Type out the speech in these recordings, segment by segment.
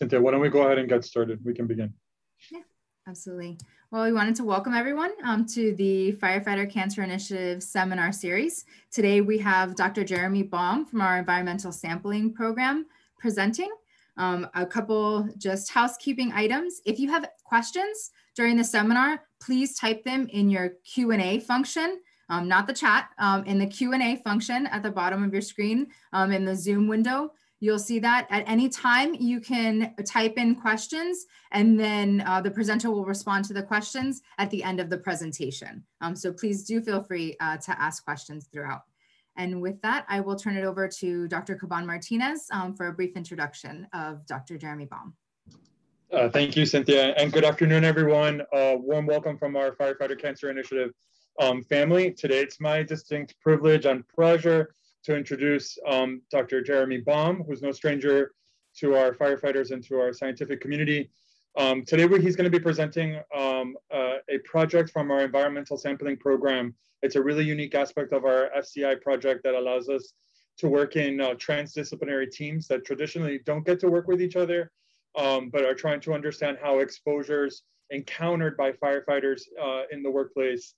Cynthia, why don't we go ahead and get started? We can begin. Yeah, absolutely. Well, we wanted to welcome everyone um, to the Firefighter Cancer Initiative seminar series. Today we have Dr. Jeramy Baum from our environmental sampling program presenting. Um, a couple just housekeeping items. If you have questions during the seminar, please type them in your Q&A function, um, not the chat, um, in the Q&A function at the bottom of your screen um, in the Zoom window. You'll see that at any time you can type in questions and then uh, the presenter will respond to the questions at the end of the presentation. Um, so please do feel free uh, to ask questions throughout. And with that, I will turn it over to Dr. Caban Martinez um, for a brief introduction of Dr. Jeramy Baum. Uh, thank you, Cynthia, and good afternoon, everyone. Uh, warm welcome from our Firefighter Cancer Initiative um, family. Today, it's my distinct privilege and pleasure to introduce um, Dr. Jeramy Baum, who's no stranger to our firefighters and to our scientific community. Um, today, he's going to be presenting um, uh, a project from our environmental sampling program. It's a really unique aspect of our FCI project that allows us to work in uh, transdisciplinary teams that traditionally don't get to work with each other, um, but are trying to understand how exposures encountered by firefighters uh, in the workplace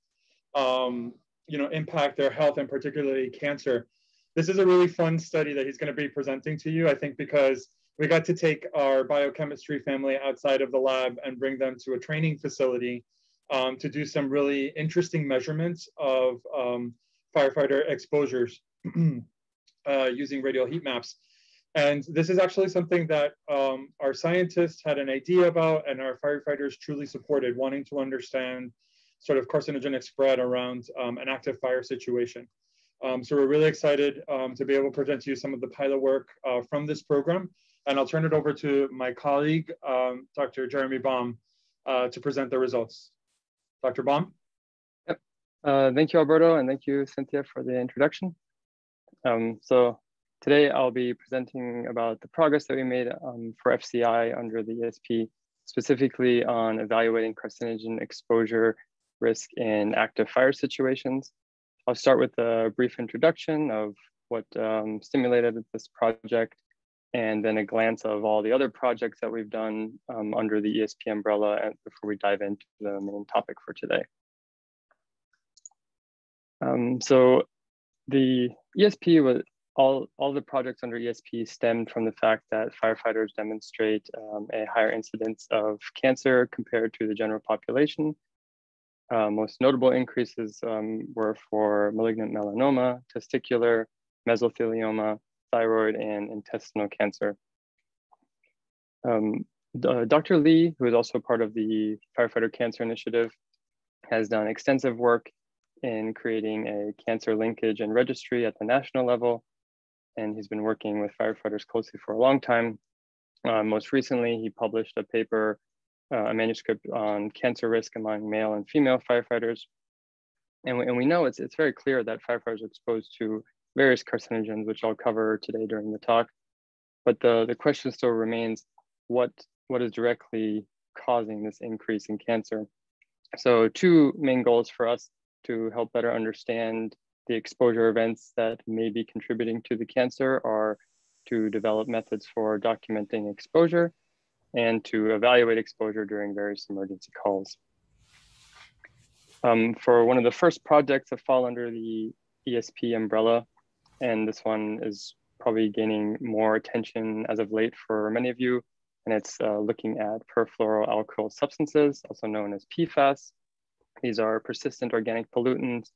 um, you know, impact their health and particularly cancer this is a really fun study that he's going to be presenting to you, I think, because we got to take our biochemistry family outside of the lab and bring them to a training facility um, to do some really interesting measurements of um, firefighter exposures uh, using radial heat maps. And this is actually something that um, our scientists had an idea about and our firefighters truly supported, wanting to understand sort of carcinogenic spread around um, an active fire situation. Um, so we're really excited um, to be able to present to you some of the pilot work uh, from this program. And I'll turn it over to my colleague, um, Dr. Jeramy Baum, uh, to present the results. Dr. Baum? Yep. Uh, thank you, Alberto, and thank you, Cynthia, for the introduction. Um, so today I'll be presenting about the progress that we made um, for FCI under the ESP, specifically on evaluating carcinogen exposure risk in active fire situations. I'll start with a brief introduction of what um, stimulated this project and then a glance of all the other projects that we've done um, under the ESP umbrella before we dive into the main topic for today. Um, so the ESP was all, all the projects under ESP stemmed from the fact that firefighters demonstrate um, a higher incidence of cancer compared to the general population uh, most notable increases um, were for malignant melanoma, testicular, mesothelioma, thyroid, and intestinal cancer. Um, uh, Dr. Lee, who is also part of the Firefighter Cancer Initiative, has done extensive work in creating a cancer linkage and registry at the national level. And he's been working with firefighters closely for a long time. Uh, most recently, he published a paper uh, a manuscript on cancer risk among male and female firefighters. And we, and we know it's, it's very clear that firefighters are exposed to various carcinogens, which I'll cover today during the talk. But the, the question still remains, what, what is directly causing this increase in cancer? So two main goals for us to help better understand the exposure events that may be contributing to the cancer are to develop methods for documenting exposure and to evaluate exposure during various emergency calls. Um, for one of the first projects that fall under the ESP umbrella, and this one is probably gaining more attention as of late for many of you, and it's uh, looking at perfluoroalkyl substances, also known as PFAS. These are persistent organic pollutants,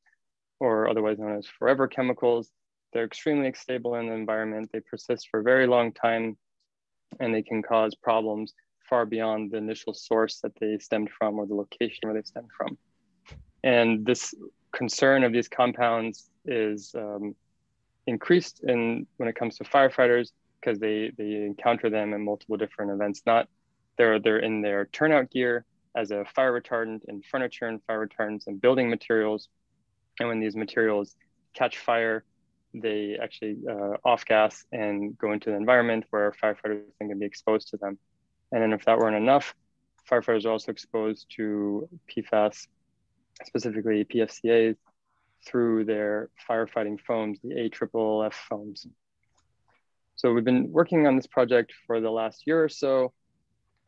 or otherwise known as forever chemicals. They're extremely stable in the environment. They persist for a very long time and they can cause problems far beyond the initial source that they stemmed from or the location where they stemmed from. And this concern of these compounds is um, increased in when it comes to firefighters because they, they encounter them in multiple different events. Not they're, they're in their turnout gear as a fire retardant in furniture and fire retardants and building materials. And when these materials catch fire, they actually uh, off gas and go into the environment where firefighters can be exposed to them. And then if that weren't enough, firefighters are also exposed to PFAS, specifically PFCAs, through their firefighting foams, the AFFF foams. So we've been working on this project for the last year or so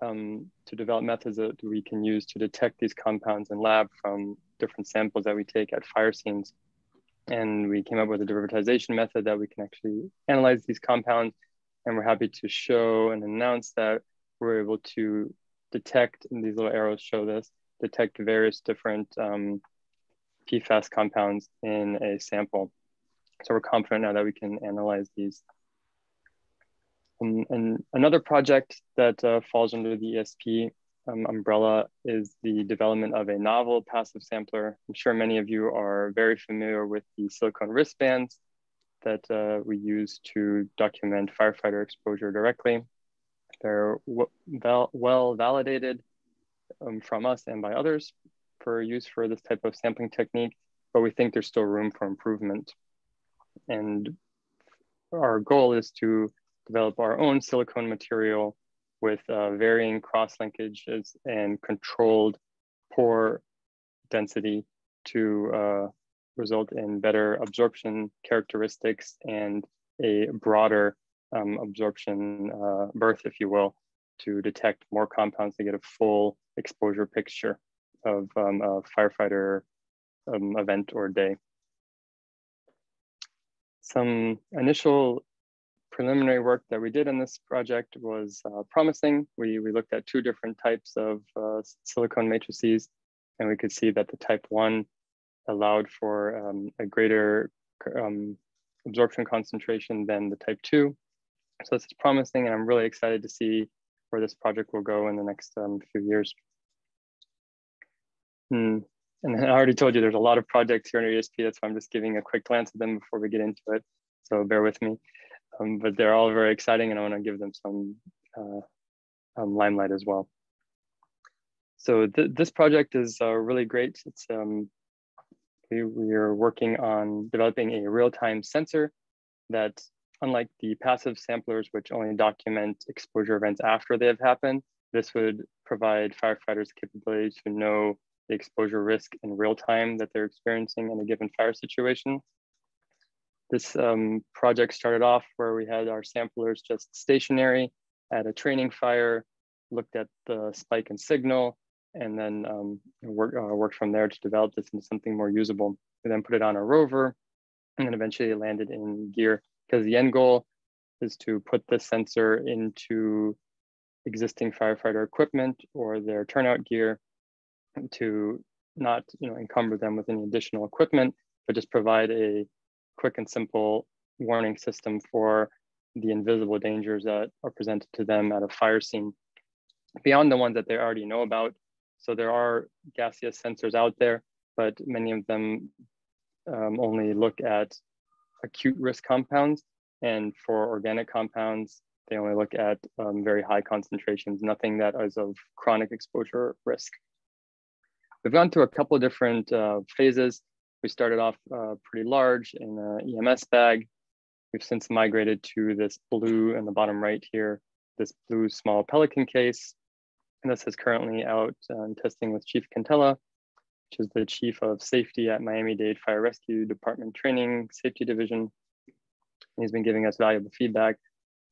um, to develop methods that we can use to detect these compounds in lab from different samples that we take at fire scenes. And we came up with a derivatization method that we can actually analyze these compounds. And we're happy to show and announce that we're able to detect, and these little arrows show this, detect various different um, PFAS compounds in a sample. So we're confident now that we can analyze these. Um, and another project that uh, falls under the ESP um, umbrella is the development of a novel passive sampler. I'm sure many of you are very familiar with the silicone wristbands that uh, we use to document firefighter exposure directly. They're well validated um, from us and by others for use for this type of sampling technique, but we think there's still room for improvement. And our goal is to develop our own silicone material with uh, varying cross linkages and controlled pore density to uh, result in better absorption characteristics and a broader um, absorption uh, berth, if you will, to detect more compounds to get a full exposure picture of um, a firefighter um, event or day. Some initial preliminary work that we did on this project was uh, promising. We, we looked at two different types of uh, silicone matrices, and we could see that the type one allowed for um, a greater um, absorption concentration than the type two. So this is promising, and I'm really excited to see where this project will go in the next um, few years. Hmm. And I already told you there's a lot of projects here in ESP, that's why I'm just giving a quick glance at them before we get into it. So bear with me. Um, but they're all very exciting and I wanna give them some uh, um, limelight as well. So th this project is uh, really great. It's um, we, we are working on developing a real-time sensor that unlike the passive samplers, which only document exposure events after they have happened, this would provide firefighters capability to know the exposure risk in real time that they're experiencing in a given fire situation. This um, project started off where we had our samplers just stationary at a training fire, looked at the spike and signal, and then um, work, uh, worked from there to develop this into something more usable. We then put it on a rover and then eventually landed in gear because the end goal is to put the sensor into existing firefighter equipment or their turnout gear to not you know encumber them with any additional equipment, but just provide a quick and simple warning system for the invisible dangers that are presented to them at a fire scene beyond the ones that they already know about. So there are gaseous sensors out there, but many of them um, only look at acute risk compounds. And for organic compounds, they only look at um, very high concentrations, nothing that is of chronic exposure risk. We've gone through a couple of different uh, phases. We started off uh, pretty large in an EMS bag. We've since migrated to this blue in the bottom right here, this blue small Pelican case. And this is currently out um, testing with Chief Cantella, which is the Chief of Safety at Miami-Dade Fire Rescue Department Training Safety Division. he's been giving us valuable feedback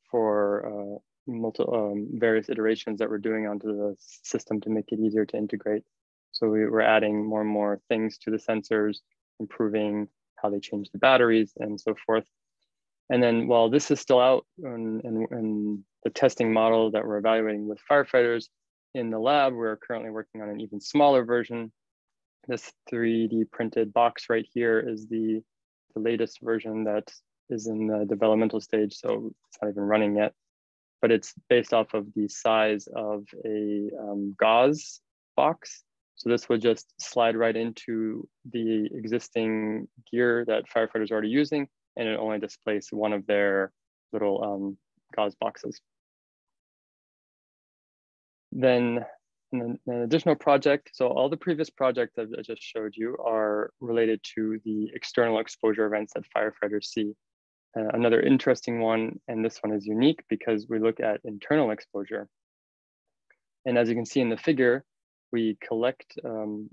for uh, multi, um, various iterations that we're doing onto the system to make it easier to integrate. So we were adding more and more things to the sensors, improving how they change the batteries and so forth. And then while this is still out and, the testing model that we're evaluating with firefighters in the lab, we're currently working on an even smaller version. This 3D printed box right here is the, the latest version that is in the developmental stage, so it's not even running yet. But it's based off of the size of a um, gauze box so this would just slide right into the existing gear that firefighters are already using, and it only displace one of their little um, gauze boxes. Then an, an, additional project, so all the previous projects that I just showed you are related to the external exposure events that firefighters see. Uh, another interesting one, and this one is unique because we look at internal exposure. And as you can see in the figure, we collect um,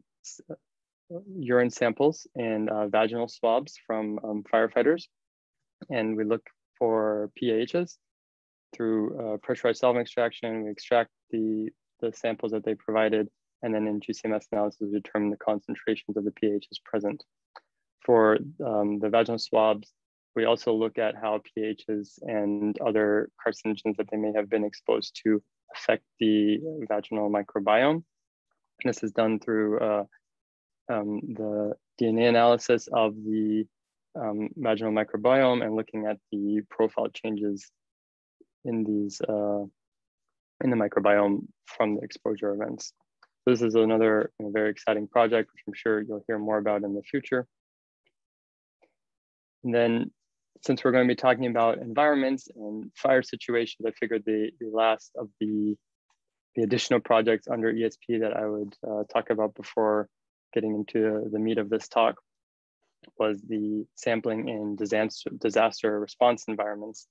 urine samples and uh, vaginal swabs from um, firefighters. And we look for PAHs through uh, pressurized solvent extraction. We extract the, the samples that they provided, and then in GCMS analysis, we determine the concentrations of the PAHs present. For um, the vaginal swabs, we also look at how PAHs and other carcinogens that they may have been exposed to affect the vaginal microbiome. This is done through uh, um, the DNA analysis of the um, vaginal microbiome and looking at the profile changes in these uh, in the microbiome from the exposure events. This is another you know, very exciting project, which I'm sure you'll hear more about in the future. And then since we're going to be talking about environments and fire situations, I figured the, the last of the, the additional projects under ESP that I would uh, talk about before getting into the meat of this talk was the sampling in disaster, response environments.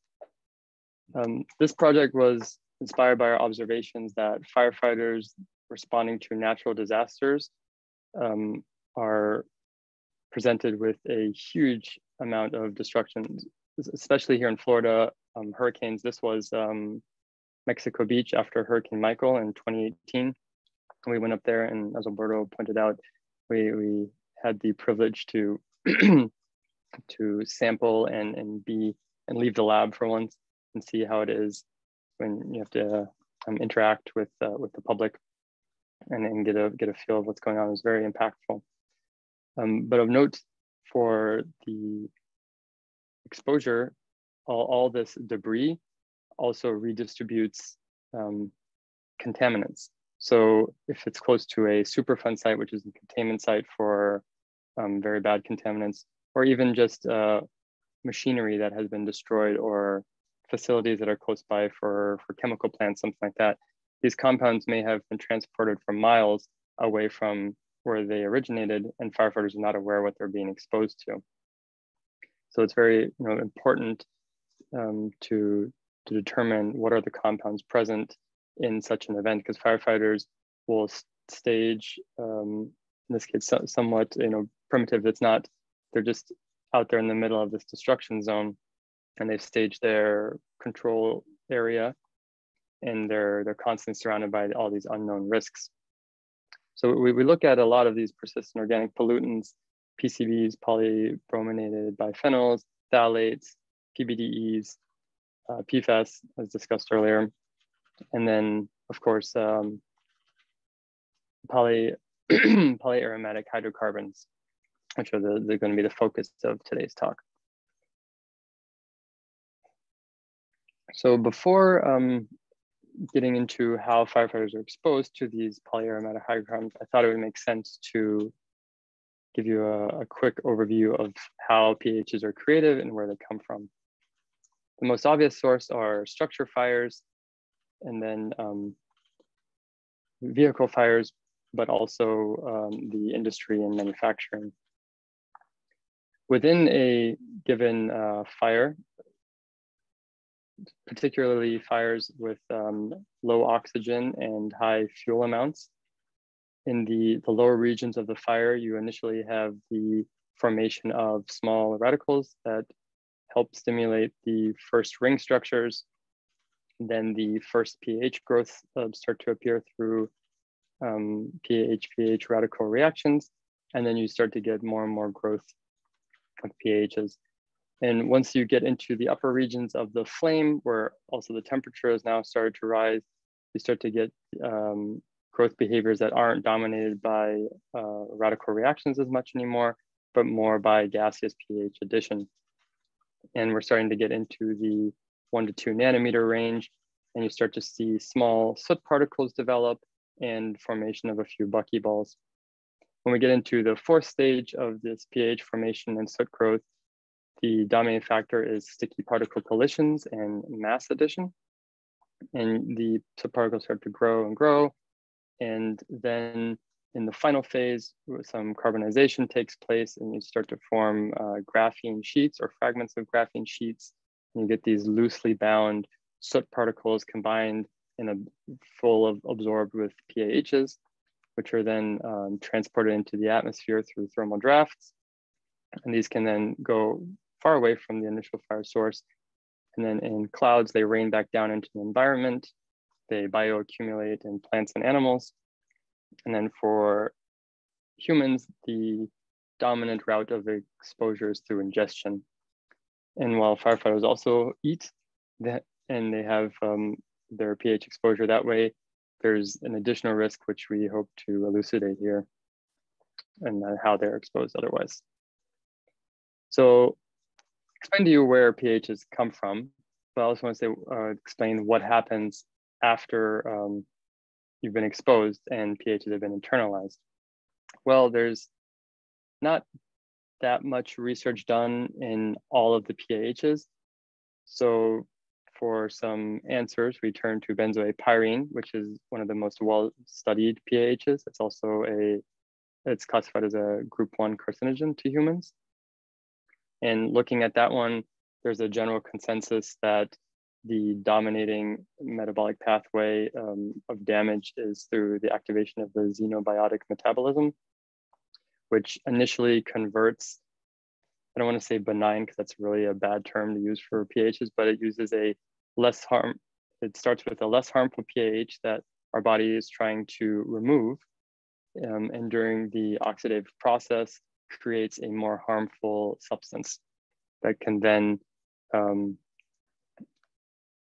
Um, this project was inspired by our observations that firefighters responding to natural disasters um, are presented with a huge amount of destruction, especially here in Florida. Um, hurricanes, this was um, Mexico Beach after Hurricane Michael in 2018. We went up there and as Alberto pointed out, we, we had the privilege to to sample and, and be and leave the lab for once and see how it is when you have to um, interact with uh, with the public and, and get a get a feel of what's going on. It was very impactful. Um, but of note for the exposure, all, all this debris also redistributes um, contaminants. So if it's close to a Superfund site, which is a containment site for um, very bad contaminants, or even just uh, machinery that has been destroyed or facilities that are close by for, for chemical plants, something like that, these compounds may have been transported from miles away from where they originated and firefighters are not aware what they're being exposed to. So it's very you know, important um, to, to determine what are the compounds present in such an event because firefighters will stage, um, in this case, so, somewhat you know primitive. It's not, they're just out there in the middle of this destruction zone and they've staged their control area and they're, they're constantly surrounded by all these unknown risks. So we, we look at a lot of these persistent organic pollutants, PCBs, polybrominated biphenyls, phthalates, PBDEs, uh, PFAS, as discussed earlier. And then, of course, um, poly, polyaromatic hydrocarbons, which are the, they're going to be the focus of today's talk. So before um, getting into how firefighters are exposed to these polyaromatic hydrocarbons, I thought it would make sense to give you a, a, quick overview of how PAHs are created and where they come from. The most obvious source are structure fires and then um, vehicle fires, but also um, the industry and manufacturing. Within a given uh, fire, particularly fires with um, low oxygen and high fuel amounts. In the, the lower regions of the fire, you initially have the formation of small radicals that help stimulate the first ring structures. Then the first PAH growth uh, start to appear through um, PAH-PAH radical reactions. And then you start to get more and more growth of PAHs. And once you get into the upper regions of the flame, where also the temperature has now started to rise, you start to get um, growth behaviors that aren't dominated by uh, radical reactions as much anymore, but more by gaseous PAH addition. And we're starting to get into the one to two nanometer range, and you start to see small soot particles develop and formation of a few buckyballs. When we get into the fourth stage of this PAH formation and soot growth, the dominating factor is sticky particle collisions and mass addition. And the subparticles start to grow and grow. And then in the final phase, some carbonization takes place and you start to form uh, graphene sheets or fragments of graphene sheets. And you get these loosely bound soot particles combined in a full of absorbed with PAHs, which are then um, transported into the atmosphere through thermal drafts. And these can then go far away from the initial fire source And then in clouds, they rain back down into the environment. They bioaccumulate in plants and animals. And then for humans, the dominant route of exposure is through ingestion. And while firefighters also eat that, and they have um, their PAH exposure that way, there's an additional risk which we hope to elucidate here and how they're exposed otherwise. So explain to you where PAHs come from, but I also want to say, uh, explain what happens after um, you've been exposed and PAHs have been internalized. Well, there's not that much research done in all of the PAHs. So for some answers, we turn to benzoate which is one of the most well-studied PAHs. It's also a, it's classified as a group one carcinogen to humans. And looking at that one, there's a general consensus that the dominating metabolic pathway um, of damage is through the activation of the xenobiotic metabolism, which initially converts, I don't want to say benign because that's really a bad term to use for PAHs, but it uses a less harm, it starts with a less harmful PAH that our body is trying to remove. Um, and during the oxidative process, creates a more harmful substance that can then um,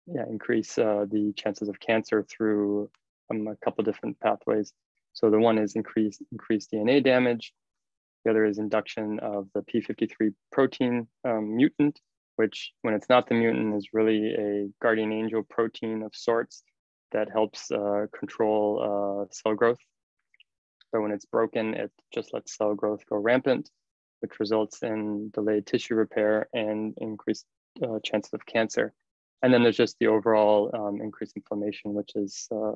yeah, increase uh, the chances of cancer through um, a couple different pathways. So the one is increase, increased DNA damage. The other is induction of the P53 protein um, mutant, which when it's not the mutant is really a guardian angel protein of sorts that helps uh, control uh, cell growth. But when it's broken, it just lets cell growth go rampant, which results in delayed tissue repair and increased uh, chances of cancer. And then there's just the overall um, increased inflammation, which is uh,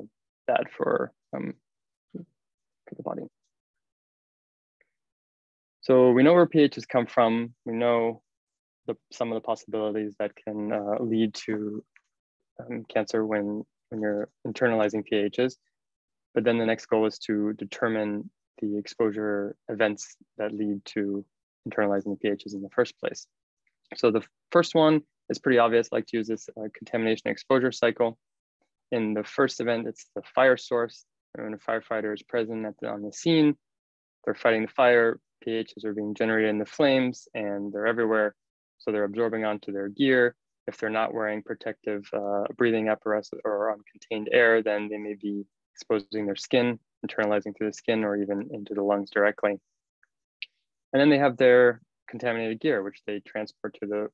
bad for, um, for the body. So we know where PAHs come from. We know the, some of the possibilities that can uh, lead to um, cancer when, when you're internalizing PAHs. But then the next goal is to determine the exposure events that lead to internalizing the PAHs in the first place. So the first one is pretty obvious. Like to use this uh, contamination exposure cycle. In the first event, it's the fire source. When a firefighter is present the, on the scene, they're fighting the fire, PAHs are being generated in the flames and they're everywhere. So they're absorbing onto their gear. If they're not wearing protective uh, breathing apparatus or on contained air, then they may be exposing their skin, internalizing through the skin or even into the lungs directly. And then they have their contaminated gear, which they transport to the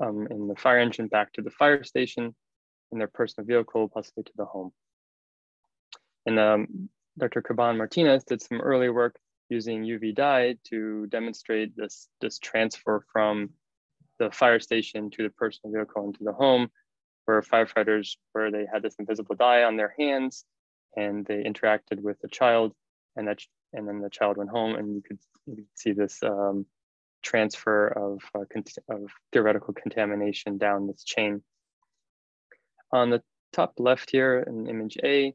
um, in the fire engine back to the fire station, in their personal vehicle, possibly to the home. And um, Dr. Caban Martinez did some early work using UV dye to demonstrate this, this transfer from the fire station to the personal vehicle into the home, where firefighters, where they had this invisible dye on their hands and they interacted with the child and that, and then the child went home and you could, you could see this um, transfer of, uh, of theoretical contamination down this chain. On the top left here in image A,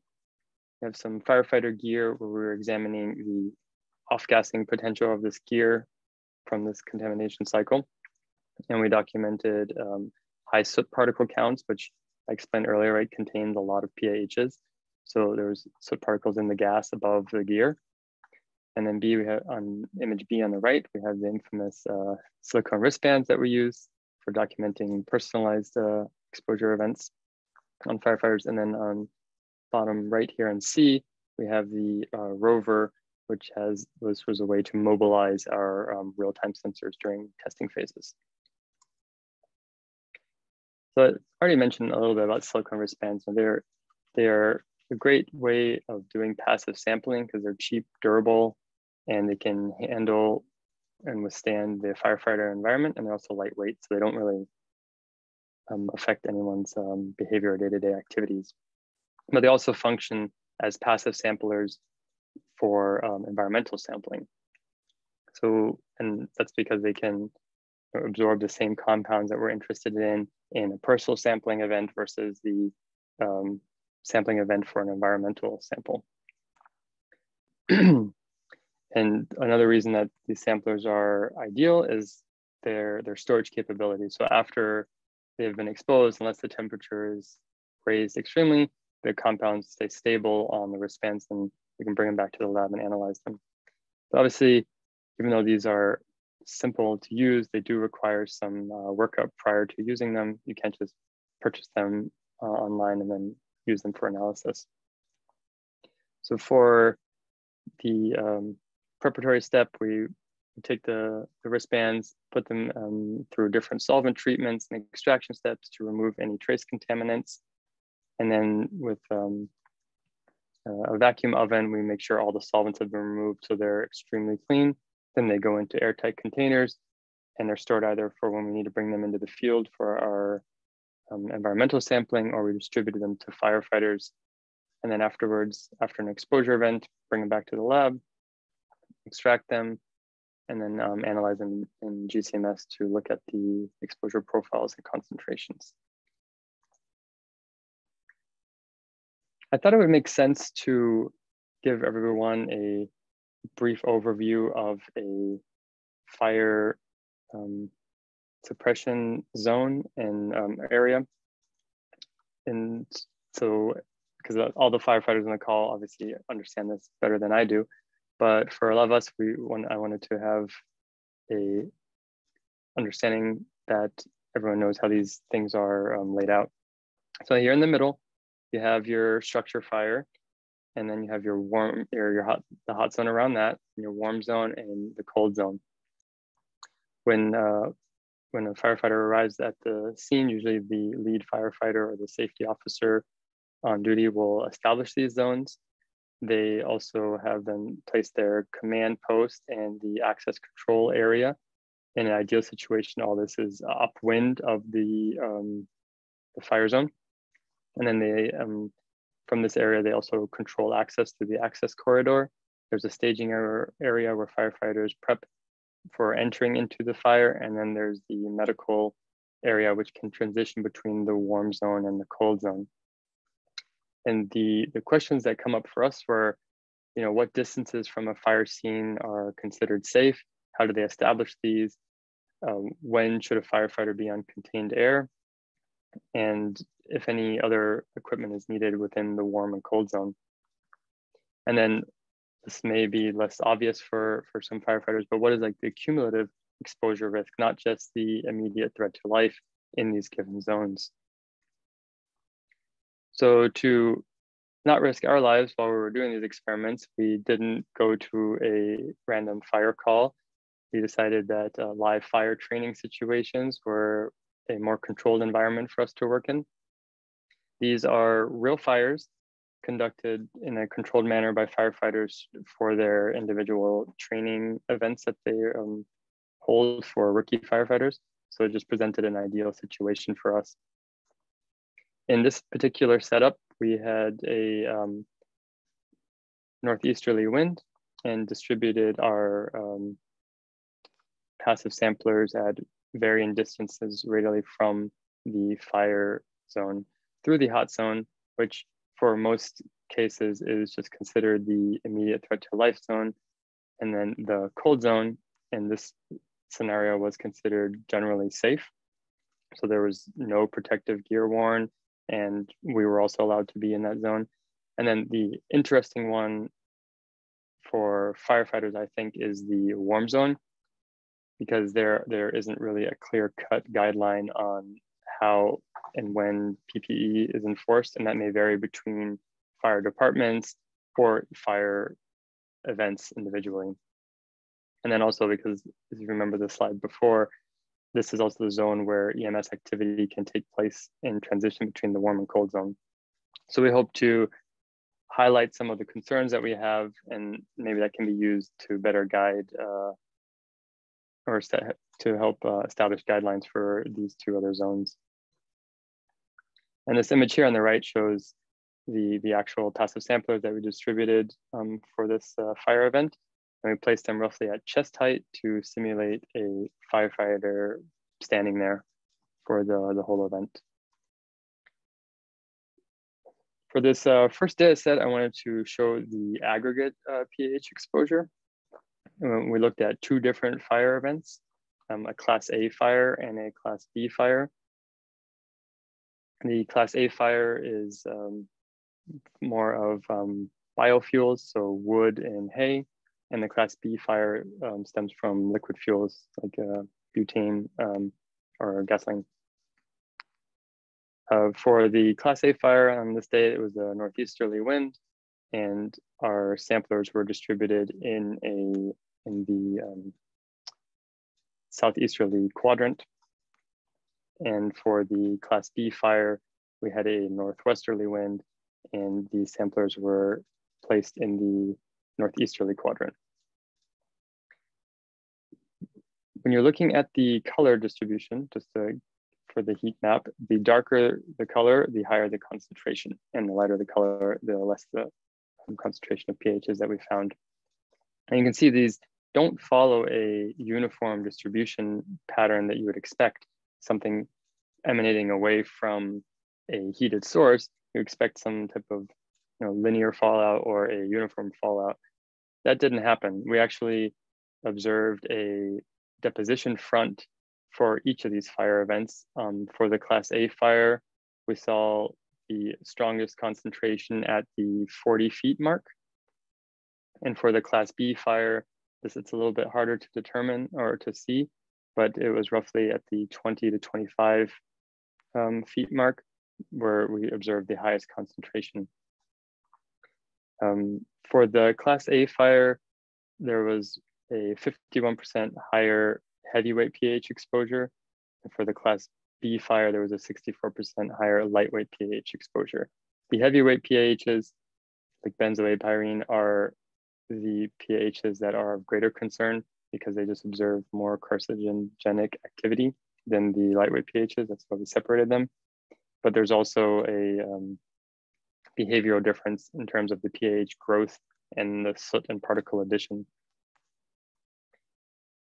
we have some firefighter gear where we are examining the off-gassing potential of this gear from this contamination cycle. And we documented um, high soot particle counts, which I explained earlier, right, contains a lot of PAHs. So there's soot particles in the gas above the gear. And then B, we have on image B on the right, we have the infamous uh, silicone wristbands that we use for documenting personalized uh, exposure events on firefighters. And then on bottom right here in C, we have the uh, rover, which has this was a way to mobilize our um, real-time sensors during testing phases. So I already mentioned a little bit about silicone wristbands. So they're, they're a great way of doing passive sampling because they're cheap, durable, and they can handle and withstand the firefighter environment and they're also lightweight so they don't really um, affect anyone's um, behavior or day-to-day activities. But they also function as passive samplers for um, environmental sampling. So and that's because they can absorb the same compounds that we're interested in in a personal sampling event versus the um, sampling event for an environmental sample And another reason that these samplers are ideal is their, their storage capability. So after they have been exposed, unless the temperature is raised extremely, the compounds stay stable on the wristbands and we can bring them back to the lab and analyze them. But obviously, even though these are simple to use, they do require some uh, workup prior to using them. You can't just purchase them uh, online and then use them for analysis. So for the um, preparatory step, we take the, the wristbands, put them um, through different solvent treatments and extraction steps to remove any trace contaminants. And then with um, uh, a vacuum oven, we make sure all the solvents have been removed so they're extremely clean. Then they go into airtight containers and they're stored either for when we need to bring them into the field for our um, environmental sampling or we distribute them to firefighters. And then afterwards, after an exposure event, bring them back to the lab, extract them, and then um, analyze them in GCMS to look at the exposure profiles and concentrations. I thought it would make sense to give everyone a brief overview of a fire um, suppression zone and um, area. And so, because all the firefighters on the call obviously understand this better than I do, but for a lot of us, we I wanted to have a understanding that everyone knows how these things are um, laid out. So here in the middle, you have your structure fire, and then you have your warm or your hot the hot zone around that, your warm zone and the cold zone. When uh, when a firefighter arrives at the scene, usually the lead firefighter or the safety officer on duty will establish these zones. They also have them place their command post and the access control area. In an ideal situation, all this is upwind of the, um, the fire zone. And then they, um, from this area, they also control access to the access corridor. There's a staging area where firefighters prep for entering into the fire. And then there's the medical area, which can transition between the warm zone and the cold zone. And the, the questions that come up for us were, you know, what distances from a fire scene are considered safe? How do they establish these? Um, when should a firefighter be on contained air? And if any other equipment is needed within the warm and cold zone. And then this may be less obvious for, for some firefighters, but what is like the cumulative exposure risk, not just the immediate threat to life in these given zones? So to not risk our lives while we were doing these experiments, we didn't go to a random fire call. We decided that uh, live fire training situations were a more controlled environment for us to work in. These are real fires conducted in a controlled manner by firefighters for their individual training events that they um, hold for rookie firefighters. So it just presented an ideal situation for us. In this particular setup, we had a um, northeasterly wind and distributed our um, passive samplers at varying distances radially from the fire zone through the hot zone, which for most cases is just considered the immediate threat to life zone. And then the cold zone in this scenario was considered generally safe. So there was no protective gear worn and we were also allowed to be in that zone. And then the interesting one for firefighters, I think, is the warm zone because there there isn't really a clear cut guideline on how and when PPE is enforced, and that may vary between fire departments or fire events individually. And then also because, if you remember the slide before, this is also the zone where EMS activity can take place in transition between the warm and cold zone. So we hope to highlight some of the concerns that we have, and maybe that can be used to better guide uh, or to help uh, establish guidelines for these two other zones. And this image here on the right shows the, the actual passive samplers that we distributed um, for this uh, fire event. And we placed them roughly at chest height to simulate a firefighter standing there for the, the whole event. For this uh, first data set, I wanted to show the aggregate uh, PAH exposure. And we looked at two different fire events, um, a class A fire and a class B fire. The class A fire is um, more of um, biofuels, so wood and hay. And the class B fire um, stems from liquid fuels like uh, butane um, or gasoline. Uh, for the class A fire on this day, it was a northeasterly wind and our samplers were distributed in a in the um, southeasterly quadrant. And for the class B fire, we had a northwesterly wind and the samplers were placed in the northeasterly quadrant. When you're looking at the color distribution, just to, for the heat map, the darker the color, the higher the concentration, and the lighter the color, the less the concentration of PAHs that we found. And you can see these don't follow a uniform distribution pattern that you would expect, something emanating away from a heated source, you expect some type of you know, linear fallout or a uniform fallout. That didn't happen. We actually observed a deposition front for each of these fire events. Um, for the class A fire, we saw the strongest concentration at the 40 feet mark. And for the class B fire, this it's a little bit harder to determine or to see, but it was roughly at the 20 to 25 um, feet mark where we observed the highest concentration. Um, for the class A fire, there was a 51% higher heavyweight PAH exposure. And for the class B fire, there was a 64% higher lightweight PAH exposure. The heavyweight PAHs, like benzoate are the PAHs that are of greater concern because they just observe more carcinogenic activity than the lightweight PAHs. That's why we separated them. But there's also a um, behavioral difference in terms of the PAH growth and the soot and particle addition.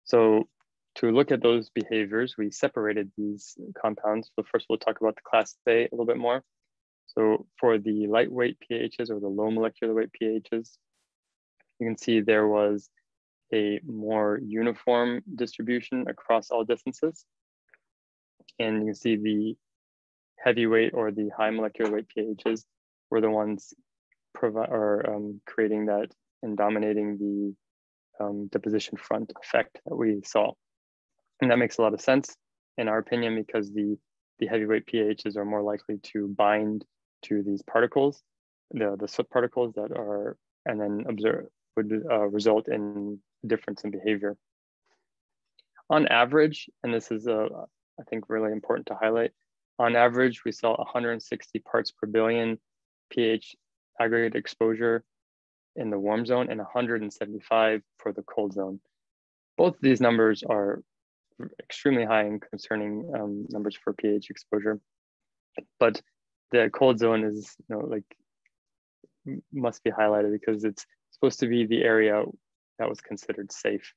So to look at those behaviors, we separated these compounds. So first we'll talk about the class A a little bit more. So for the lightweight PAHs or the low molecular weight PAHs, you can see there was a more uniform distribution across all distances. And you can see the heavyweight or the high molecular weight PAHs were the ones provide or um, creating that and dominating the um, deposition front effect that we saw. And that makes a lot of sense in our opinion because the, the heavyweight PAHs are more likely to bind to these particles, the, the soot particles that are, and then observe, would uh, result in difference in behavior. On average, and this is, uh, I think, really important to highlight, on average, we saw 160 parts per billion PAH aggregate exposure in the warm zone and 175 for the cold zone. Both of these numbers are extremely high and concerning um, numbers for PAH exposure. But the cold zone is, you know, like must be highlighted because it's supposed to be the area that was considered safe.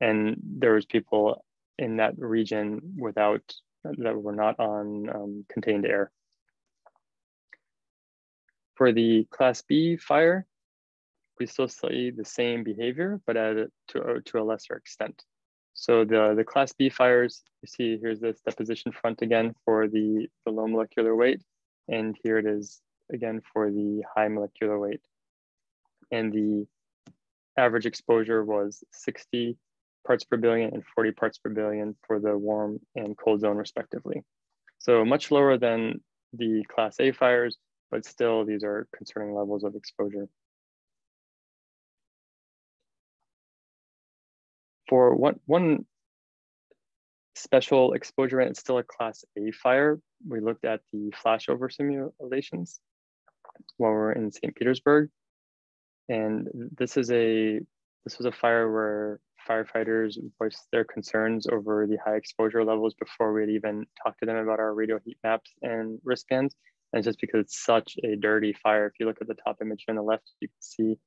And there was people in that region without that were not on um, contained air. For the class B fire, we still see the same behavior, but at a, to, uh, to a lesser extent. So the, the class B fires, you see here's this deposition front again for the, the low molecular weight. And here it is again for the high molecular weight. And the average exposure was 60 parts per billion and 40 parts per billion for the warm and cold zone respectively. So much lower than the class A fires, but still these are concerning levels of exposure. For one, one special exposure and it's still a class A fire, we looked at the flashover simulations while we are in St. Petersburg. And this is a this was a fire where firefighters voiced their concerns over the high exposure levels before we had even talked to them about our radial heat maps and wristbands. And just because it's such a dirty fire, if you look at the top image on the left, you can see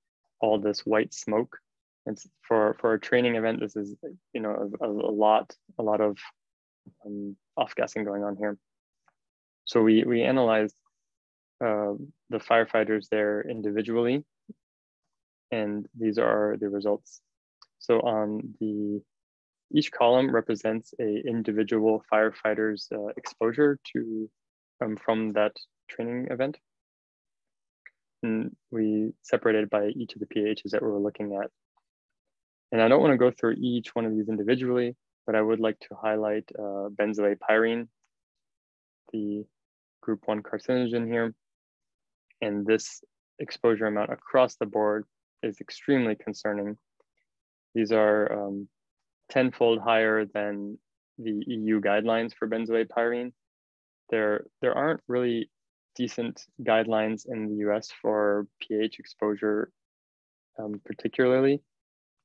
all this white smoke it's for for a training event this is you know a, a lot a lot of um, off gassing going on here so we we analyzed uh, the firefighters there individually and these are the results so on the each column represents a individual firefighter's uh, exposure to um, from that training event. And we separated by each of the PAHs that we were looking at. And I don't want to go through each one of these individually, but I would like to highlight uh, the group one carcinogen here. And this exposure amount across the board is extremely concerning. These are um, tenfold higher than the EU guidelines for benzoate. There, there aren't really decent guidelines in the US for PAH exposure um, particularly.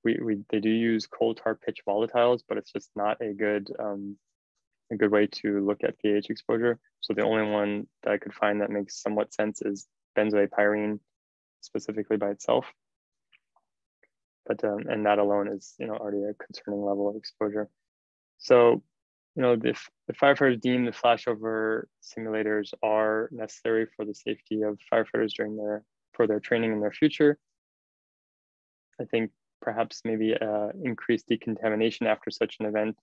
We, we, they do use coal tar pitch volatiles, but it's just not a good, um, a good way to look at PAH exposure. So the only one that I could find that makes somewhat sense is benzo[a]pyrene specifically by itself. But, um, and that alone is, you know, already a concerning level of exposure. So you know, if the firefighters deem the flashover simulators are necessary for the safety of firefighters during their for their training in their future, I think perhaps maybe uh, increased decontamination after such an event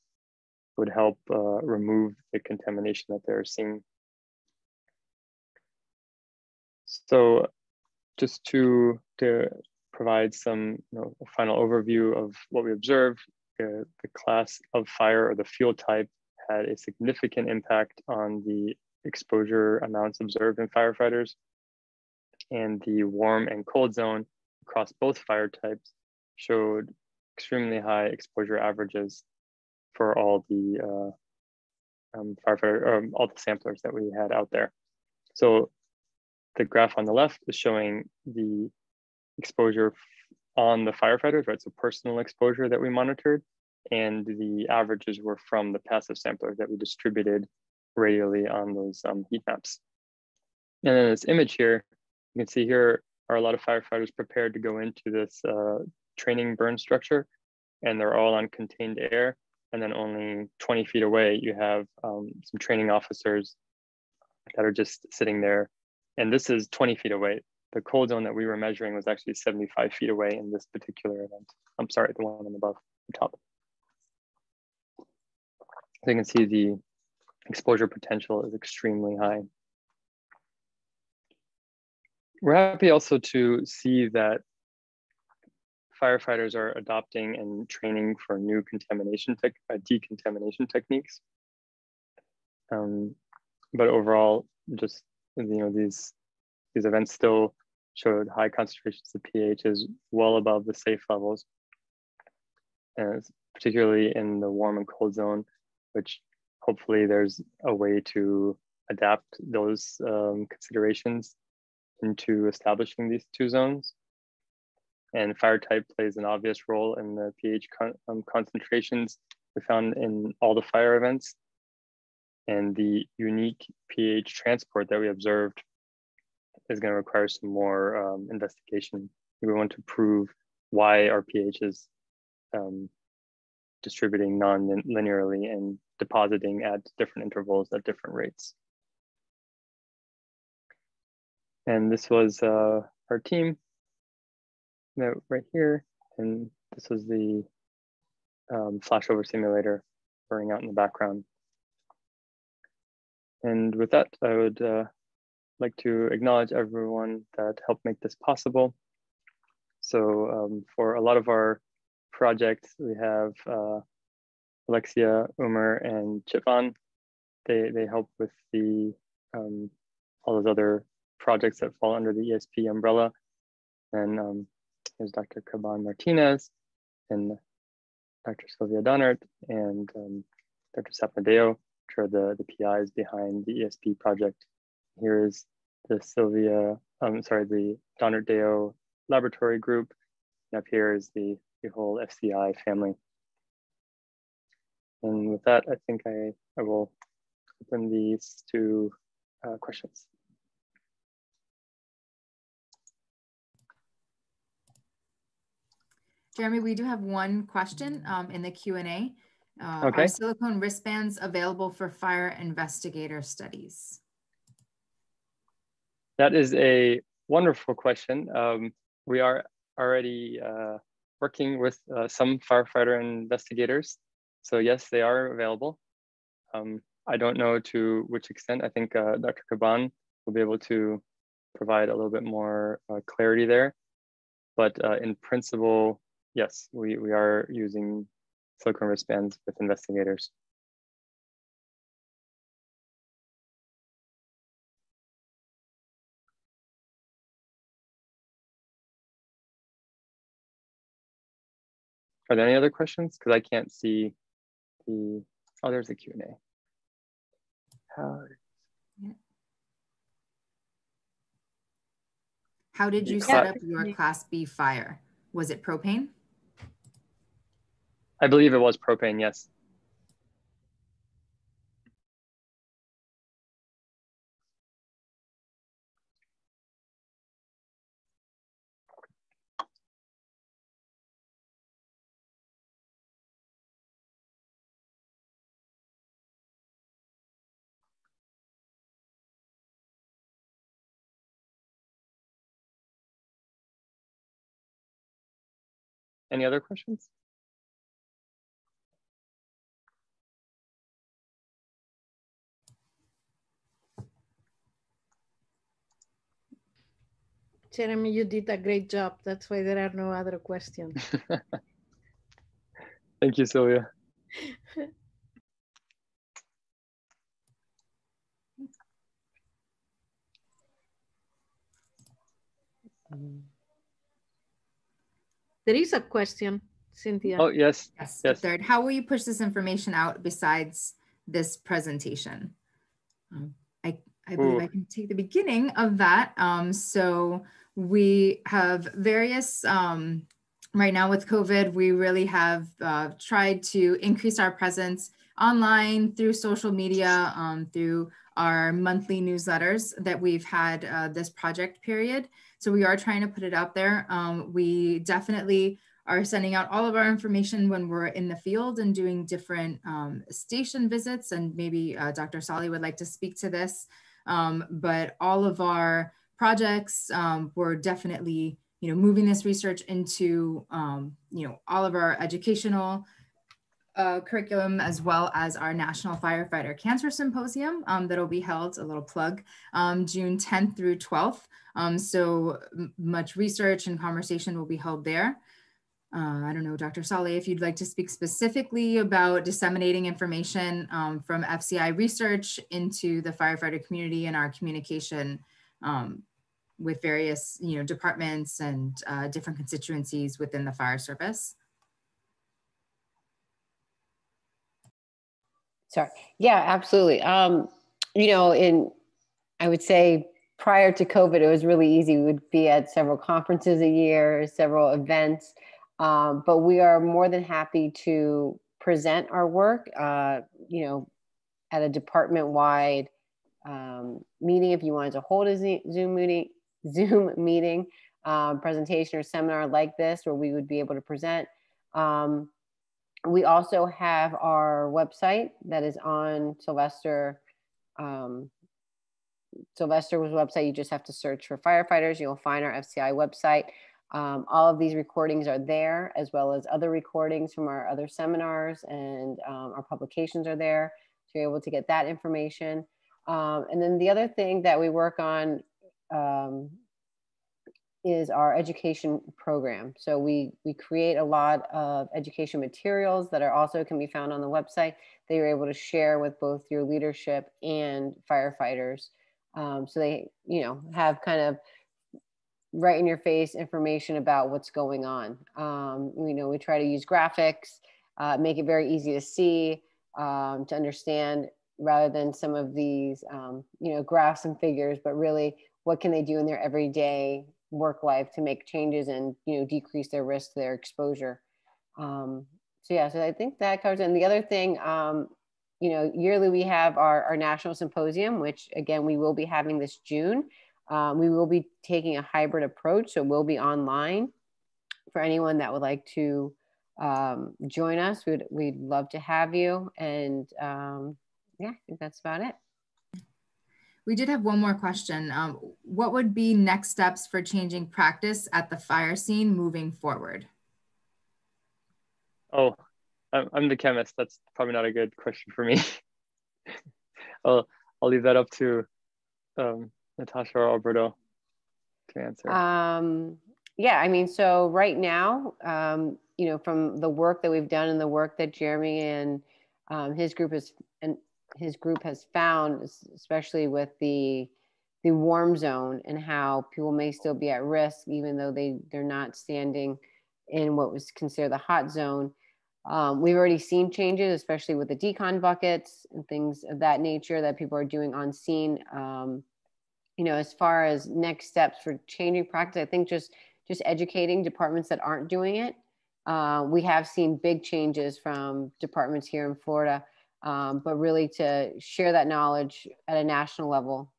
would help uh, remove the contamination that they're seeing. So just to, to provide some you know, final overview of what we observed, uh, the class of fire or the fuel type had a significant impact on the exposure amounts observed in firefighters. And the warm and cold zone across both fire types showed extremely high exposure averages for all the uh, um, firefighter, um, all the samplers that we had out there. So the graph on the left is showing the exposure on the firefighters, right? So personal exposure that we monitored and the averages were from the passive samplers that we distributed radially on those um, heat maps. And then this image here, you can see here are a lot of firefighters prepared to go into this uh, training burn structure, and they're all on contained air. And then only 20 feet away, you have um, some training officers that are just sitting there. And this is 20 feet away. The cold zone that we were measuring was actually 75 feet away in this particular event. I'm sorry, the one on above the top. So you can see the exposure potential is extremely high. We're happy also to see that firefighters are adopting and training for new contamination tech, uh, decontamination techniques. Um, but overall, just you know these these events still showed high concentrations of PAHs well above the safe levels, and particularly in the warm and cold zone, which hopefully there's a way to adapt those um, considerations into establishing these two zones. And fire type plays an obvious role in the PAH con um, concentrations we found in all the fire events. And the unique PAH transport that we observed is going to require some more um, investigation. We want to prove why our PAH is um, distributing non-linearly and depositing at different intervals at different rates. And this was uh, our team right here. And this was the um, flashover simulator burning out in the background. And with that, I would uh, like to acknowledge everyone that helped make this possible. So um, for a lot of our projects, we have uh, Alexia, Umer, and Chitvan. They, they help with the um, all those other projects that fall under the ESP umbrella. And um, there's Dr. Caban Martinez and Dr. Sylvia Daunert and um, Dr. Sapna Deo, which are the, the PIs behind the ESP project. Here is the Sylvia, um, sorry, the Daunert Deo laboratory group. And up here is the the whole FCI family. And with that, I think I, I will open these to uh, questions. Jeramy, we do have one question um, in the Q&A. Uh, okay. Are silicone wristbands available for fire investigator studies? That is a wonderful question. Um, we are already uh, working with uh, some firefighter investigators. So yes, they are available. Um, I don't know to which extent. I think uh, Dr. Caban will be able to provide a little bit more uh, clarity there. But uh, in principle, yes, we, we are using silicone wristbands with investigators. Are there any other questions? Because I can't see the, oh, there's the Q&A. How, How did you set up uh, your Class B fire? Was it propane? I believe it was propane, yes. Any other questions? Jeramy, you did a great job. That's why there are no other questions. Thank you, Sylvia. There is a question, Cynthia. Oh, yes. Yes. yes. Third, how will you push this information out besides this presentation? Um, I, I believe Ooh. I can take the beginning of that. Um, so we have various, um, right now with COVID, we really have uh, tried to increase our presence online through social media, um, through our monthly newsletters that we've had uh, this project period. So we are trying to put it out there. Um, we definitely are sending out all of our information when we're in the field and doing different um, station visits. And maybe uh, Dr. Solle would like to speak to this. Um, but all of our projects, um, we're definitely you know, moving this research into, um, you know, all of our educational uh, curriculum as well as our National Firefighter Cancer Symposium um, that'll be held, a little plug, um, June 10th through 12th. Um, so much research and conversation will be held there. Uh, I don't know, Dr. Solle, if you'd like to speak specifically about disseminating information um, from FCI research into the firefighter community and our communication um, with various you know, departments and uh, different constituencies within the fire service. Sorry. Yeah, absolutely. Um, you know, in I would say prior to COVID, it was really easy. We would be at several conferences a year, several events, um, but we are more than happy to present our work. Uh, you know, at a department-wide um, meeting, if you wanted to hold a Zoom meeting, Zoom meeting, um, presentation or seminar like this, where we would be able to present. Um, we also have our website that is on Sylvester. Um, Sylvester's website, you just have to search for firefighters. You'll find our FCI website. Um, all of these recordings are there, as well as other recordings from our other seminars and um, our publications are there. So you're able to get that information. Um, and then the other thing that we work on um, is our education program. So we, we create a lot of education materials that are also can be found on the website that you're able to share with both your leadership and firefighters. Um, so they, you know, have kind of right in your face information about what's going on. Um, you know, we try to use graphics, uh, make it very easy to see, um, to understand rather than some of these, um, you know, graphs and figures, but really what can they do in their everyday work life to make changes and you know decrease their risk their exposure? Um, so yeah so i think that covers it. And the other thing um, you know yearly we have our, our national symposium which again we will be having this june. Um, we will be taking a hybrid approach so we'll be online. For anyone that would like to um, join us we'd, we'd love to have you. And um, yeah i think that's about it we did have one more question. Um, what would be next steps for changing practice at the fire scene moving forward? Oh, I'm the chemist. That's probably not a good question for me. I'll, I'll leave that up to um, Natasha or Alberto to answer. Um, yeah, I mean, so right now, um, you know, from the work that we've done and the work that Jeramy and um, his group has and his group has found, especially with the the warm zone and how people may still be at risk even though they they're not standing in what was considered the hot zone. Um, we've already seen changes, especially with the decon buckets and things of that nature that people are doing on scene. Um, you know, as far as next steps for changing practice, I think just just educating departments that aren't doing it. Uh, we have seen big changes from departments here in Florida, um, but really to share that knowledge at a national level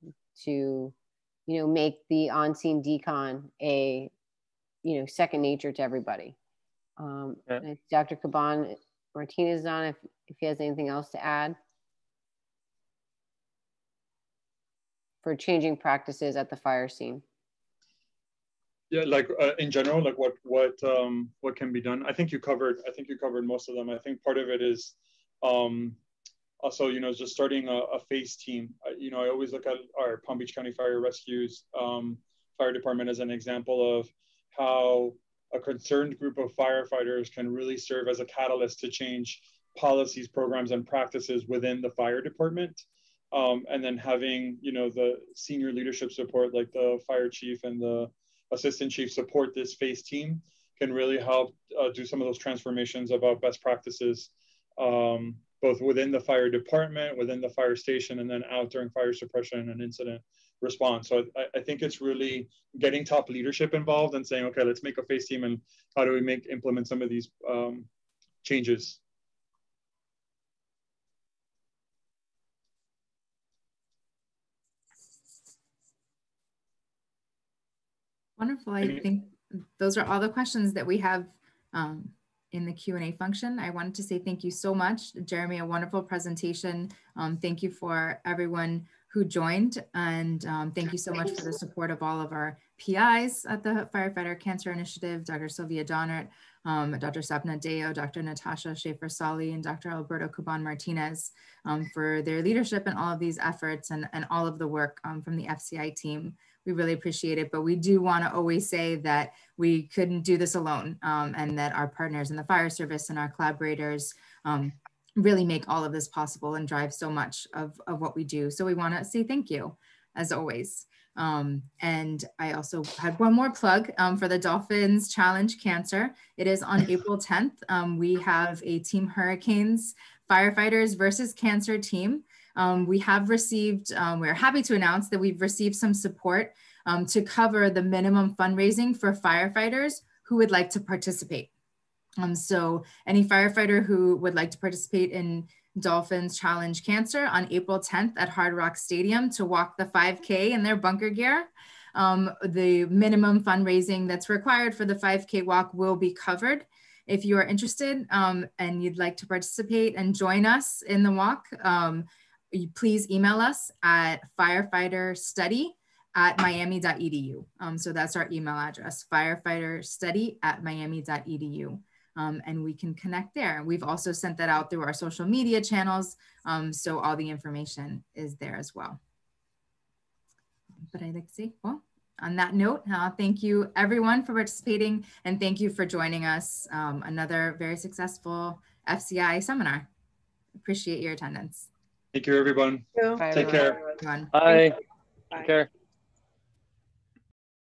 to, you know, make the on-scene decon a, you know, second nature to everybody. Um, yeah. Dr. Caban Martinez is on if, if he has anything else to add. For changing practices at the fire scene. Yeah, like uh, in general, like what what um, what can be done. I think you covered. I think you covered most of them. I think part of it is um, also, you know, just starting a, a FACE team. I, you know, I always look at our Palm Beach County Fire Rescue's um, fire department as an example of how a concerned group of firefighters can really serve as a catalyst to change policies, programs, and practices within the fire department. Um, and then having, you know, the senior leadership support, like the fire chief and the assistant chief support this FACE team can really help uh, do some of those transformations about best practices um, both within the fire department, within the fire station, and then out during fire suppression and incident response. So I, I, think it's really getting top leadership involved and saying, okay, let's make a FACE team and how do we make implement some of these um, changes. Wonderful. I think those are all the questions that we have um, in the Q&A function. I wanted to say thank you so much, Jeramy, a wonderful presentation. Um, thank you for everyone who joined and um, thank you so much for the support of all of our PIs at the Firefighter Cancer Initiative, Dr. Sylvia Daunert, um, Dr. Sapna Deo, Dr. Natasha Schaefer-Solle, and Dr. Alberto Caban Martinez um, for their leadership in all of these efforts and, and all of the work um, from the FCI team we really appreciate it. But we do want to always say that we couldn't do this alone um, and that our partners in the fire service and our collaborators um, really make all of this possible and drive so much of, of what we do. So we want to say thank you as always. Um, and I also had one more plug um, for the Dolphins Challenge Cancer. It is on April 10th. Um, we have a Team Hurricanes firefighters versus cancer team. Um, we have received, um, we're happy to announce that we've received some support um, to cover the minimum fundraising for firefighters who would like to participate. Um, so any firefighter who would like to participate in Dolphins Challenge Cancer on April 10th at Hard Rock Stadium to walk the 5K in their bunker gear. Um, the minimum fundraising that's required for the 5K walk will be covered. If you are interested um, and you'd like to participate and join us in the walk, um, please email us at firefighterstudy at miami.edu. Um, so that's our email address, firefighterstudy at miami.edu. Um, and we can connect there. We've also sent that out through our social media channels. Um, so all the information is there as well. But I'd like to say, well, on that note, uh, thank you everyone for participating and thank you for joining us. Um, another very successful FCI seminar. Appreciate your attendance. Thank you, everyone. Thank you. Take care. Bye. Bye. Take care.